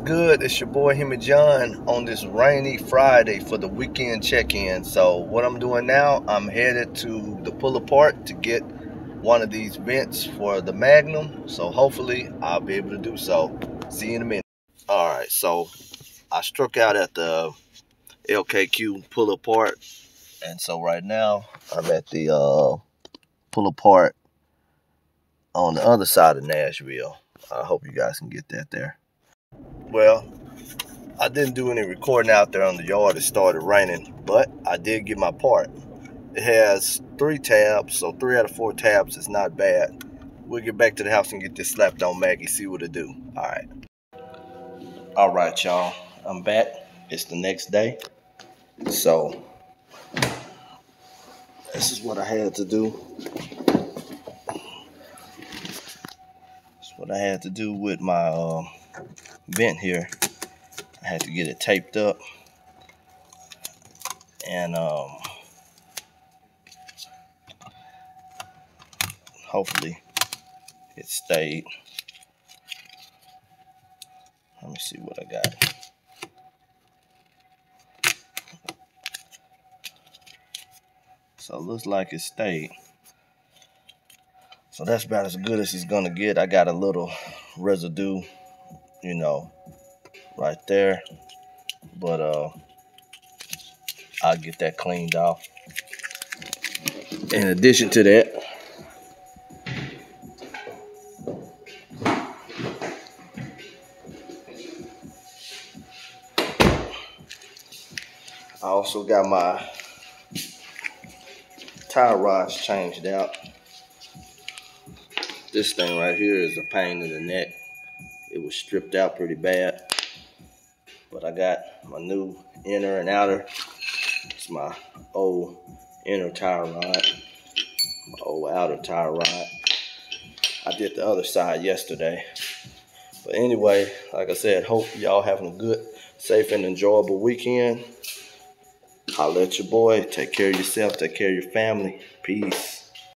good? It's your boy Hemi John on this rainy Friday for the weekend check-in. So what I'm doing now, I'm headed to the pull apart to get one of these vents for the Magnum. So hopefully I'll be able to do so. See you in a minute. All right, so I struck out at the LKQ pull apart. And so right now I'm at the uh, pull apart on the other side of Nashville. I hope you guys can get that there. Well, I didn't do any recording out there on the yard. It started raining, but I did get my part. It has three tabs, so three out of four tabs is not bad. We'll get back to the house and get this slapped on Maggie, see what it do. All right. All right, y'all. I'm back. It's the next day. So, this is what I had to do. That's what I had to do with my... Uh, vent here. I had to get it taped up. And um, hopefully it stayed. Let me see what I got. So it looks like it stayed. So that's about as good as it's gonna get. I got a little residue you know, right there. But uh, I'll get that cleaned off. In addition to that, I also got my tie rods changed out. This thing right here is a pain in the neck it was stripped out pretty bad. But I got my new inner and outer. It's my old inner tie rod, my old outer tie rod. I did the other side yesterday. But anyway, like I said, hope y'all having a good, safe, and enjoyable weekend. Holla at your boy. Take care of yourself. Take care of your family. Peace.